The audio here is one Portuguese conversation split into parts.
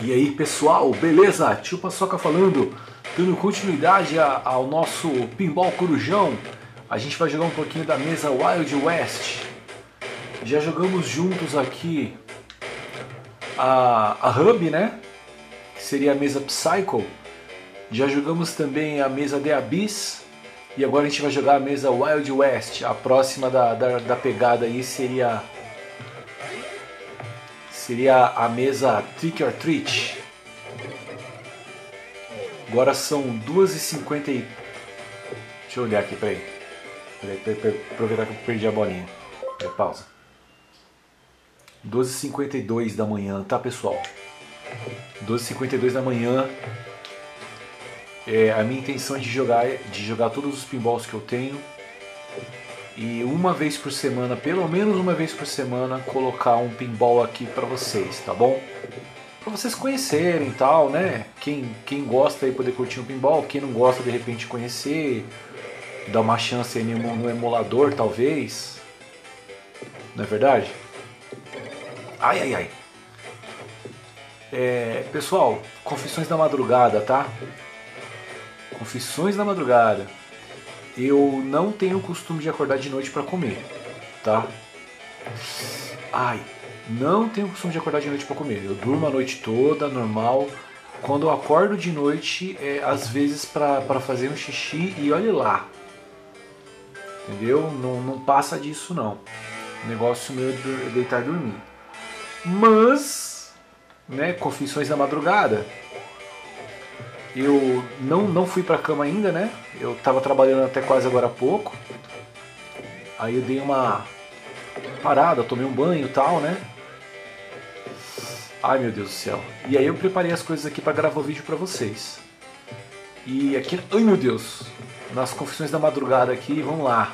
E aí pessoal, beleza? Tio Paçoca falando, dando continuidade ao nosso Pinball Corujão. A gente vai jogar um pouquinho da mesa Wild West. Já jogamos juntos aqui a, a Hub, né? Que seria a mesa Psycho. Já jogamos também a mesa The Abyss. E agora a gente vai jogar a mesa Wild West. A próxima da, da, da pegada aí seria seria a mesa Trick or Treat. Agora são 2h50 e... Deixa eu olhar aqui, peraí. Peraí, peraí, peraí aproveitar que eu perdi a bolinha. Peraí, pausa. 12h52 da manhã, tá pessoal? 12h52 da manhã. É, a minha intenção é de jogar, de jogar todos os pinballs que eu tenho e uma vez por semana, pelo menos uma vez por semana, colocar um pinball aqui para vocês, tá bom? Para vocês conhecerem e tal, né? Quem, quem gosta aí poder curtir um pinball, quem não gosta de repente conhecer, dar uma chance aí no, no emulador talvez. Não é verdade? Ai, ai, ai. É, pessoal, confissões da madrugada, tá? Confissões da madrugada eu não tenho o costume de acordar de noite para comer, tá? Ai, não tenho o costume de acordar de noite para comer. Eu durmo a noite toda, normal. Quando eu acordo de noite, é às vezes para fazer um xixi e olhe lá. Entendeu? Não, não passa disso não. O negócio meu é deitar e dormir. Mas, né, confissões da madrugada. Eu não, não fui pra cama ainda, né? Eu tava trabalhando até quase agora há pouco. Aí eu dei uma parada, tomei um banho e tal, né? Ai meu Deus do céu. E aí eu preparei as coisas aqui para gravar o vídeo para vocês. E aqui, ai meu Deus, nas confissões da madrugada aqui, vamos lá.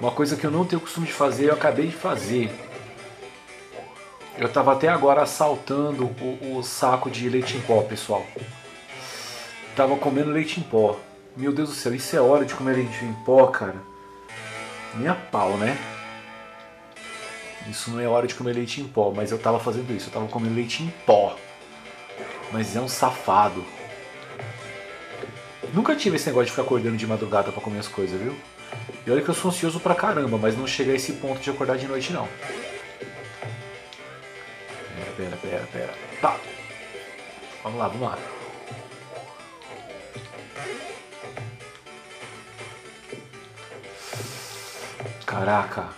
Uma coisa que eu não tenho costume de fazer, eu acabei de fazer. Eu tava até agora assaltando o, o saco de leite em pó, pessoal tava comendo leite em pó. Meu Deus do céu, isso é hora de comer leite em pó, cara. Minha pau, né? Isso não é hora de comer leite em pó, mas eu tava fazendo isso, eu tava comendo leite em pó. Mas é um safado. Nunca tive esse negócio de ficar acordando de madrugada para comer as coisas, viu? E olha que eu sou ansioso pra caramba, mas não chega a esse ponto de acordar de noite não. Pera, pera, pera, pera. Tá. Vamos lá, vamos lá. Caraca.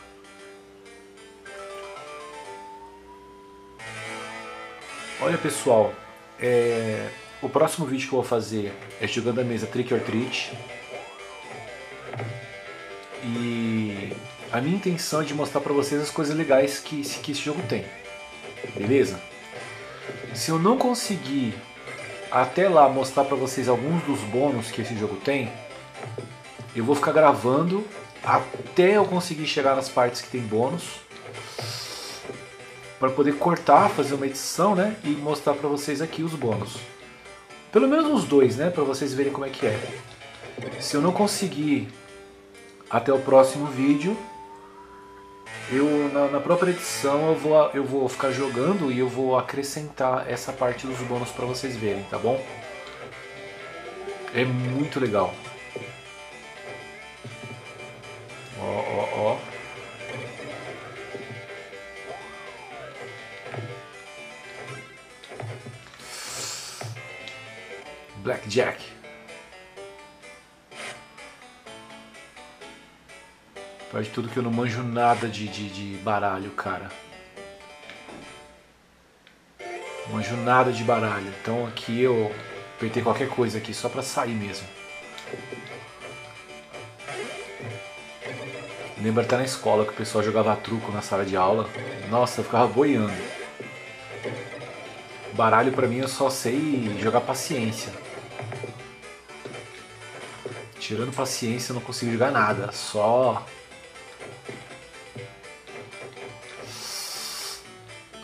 Olha pessoal, é... o próximo vídeo que eu vou fazer é jogando a mesa Trick or Treat. E a minha intenção é de mostrar para vocês as coisas legais que, que esse jogo tem. Beleza? Se eu não conseguir até lá mostrar para vocês alguns dos bônus que esse jogo tem, eu vou ficar gravando até eu conseguir chegar nas partes que tem bônus para poder cortar, fazer uma edição, né, e mostrar para vocês aqui os bônus. Pelo menos uns dois, né, para vocês verem como é que é. Se eu não conseguir até o próximo vídeo, eu na, na, própria edição eu vou, eu vou ficar jogando e eu vou acrescentar essa parte dos bônus para vocês verem, tá bom? É muito legal. Ó, ó, ó. Blackjack. Faz tudo que eu não manjo nada de, de, de baralho, cara. Não manjo nada de baralho. Então aqui eu apertei qualquer coisa aqui só pra sair mesmo. Lembra até na escola que o pessoal jogava truco na sala de aula. Nossa, eu ficava boiando. Baralho pra mim eu só sei jogar paciência. Tirando paciência eu não consigo jogar nada, só.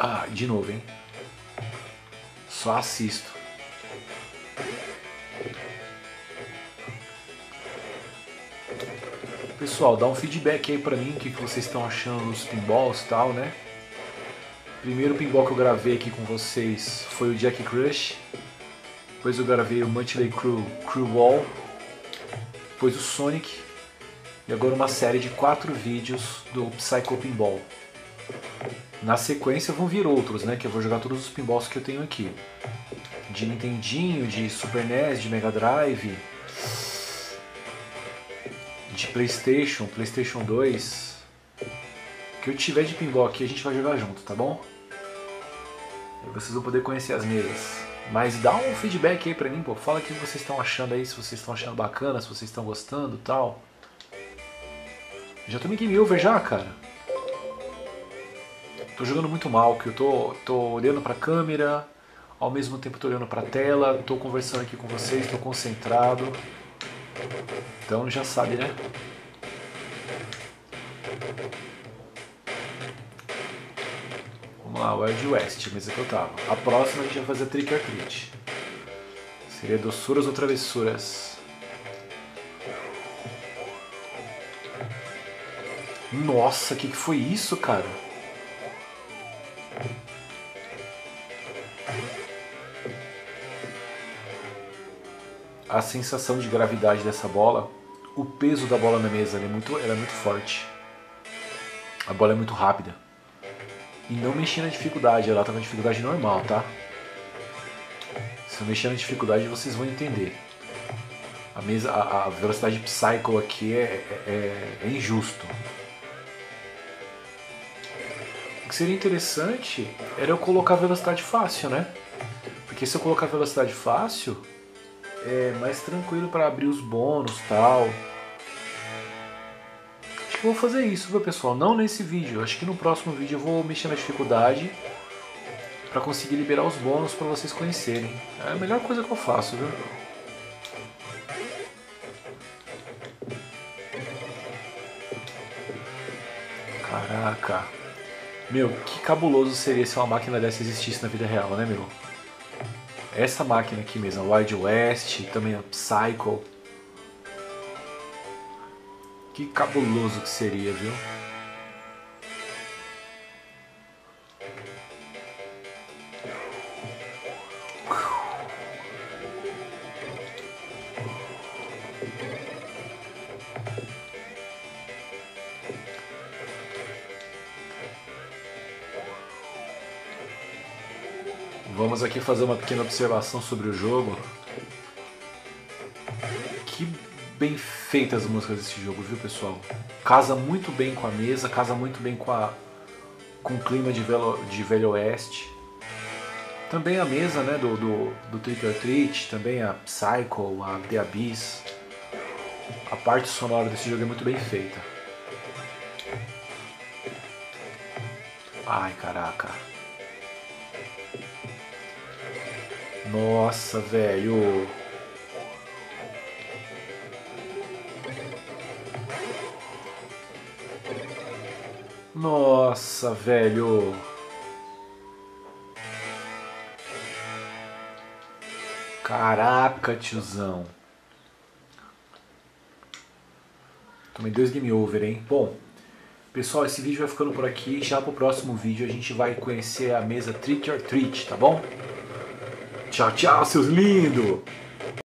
Ah, de novo, hein? Só assisto. Pessoal, dá um feedback aí pra mim, o que, que vocês estão achando dos pinballs e tal, né? Primeiro pinball que eu gravei aqui com vocês foi o Jack Crush. Depois eu gravei o Monthly Crew Crew Wall. Depois o Sonic. E agora uma série de quatro vídeos do Psycho Pinball. Na sequência vão vir outros, né? Que eu vou jogar todos os pinballs que eu tenho aqui. De Nintendinho, de Super NES, de Mega Drive, de Playstation, Playstation 2. O que eu tiver de pinball aqui a gente vai jogar junto, tá bom? Vocês vão poder conhecer as mesas. Mas dá um feedback aí pra mim, pô. Fala o que vocês estão achando aí, se vocês estão achando bacana, se vocês estão gostando tal. Já tô no game over já, cara. Tô jogando muito mal, que eu tô, tô olhando pra câmera, ao mesmo tempo tô olhando pra tela, tô conversando aqui com vocês, tô concentrado. Então já sabe, né? Vamos lá, Wild West, a mesa que eu tava. A próxima a gente vai fazer Trick or Treat. Seria doçuras ou travessuras? Nossa, o que, que foi isso, cara? A sensação de gravidade dessa bola, o peso da bola na mesa é muito, ela é muito forte. A bola é muito rápida. E não mexer na dificuldade, ela tá com dificuldade normal, tá? Se eu mexer na dificuldade, vocês vão entender. A, mesa, a, a velocidade Psycho aqui é, é, é injusto. O que seria interessante era eu colocar velocidade fácil, né? Porque se eu colocar velocidade fácil, é mais tranquilo para abrir os bônus tal que eu vou fazer isso, viu, pessoal? Não nesse vídeo. Acho que no próximo vídeo eu vou mexer na dificuldade para conseguir liberar os bônus para vocês conhecerem. É a melhor coisa que eu faço, viu? Caraca. Meu, que cabuloso seria se uma máquina dessa existisse na vida real, né, meu? Essa máquina aqui mesmo, a Wild West, também a Psycho. Que cabuloso que seria, viu? Vamos aqui fazer uma pequena observação sobre o jogo. Que bem feitas as músicas desse jogo, viu pessoal? Casa muito bem com a mesa, casa muito bem com, a, com o clima de, velo, de Velho Oeste. Também a mesa né, do, do, do Trick or Treat, também a Psycho, a The Abyss. A parte sonora desse jogo é muito bem feita. Ai, caraca. Nossa, velho. Nossa, velho. Caraca, tiozão. Tomei dois game over, hein? Bom, pessoal, esse vídeo vai ficando por aqui. Já pro próximo vídeo a gente vai conhecer a mesa Trick or Treat, tá bom? Tchau, tchau, seus lindos!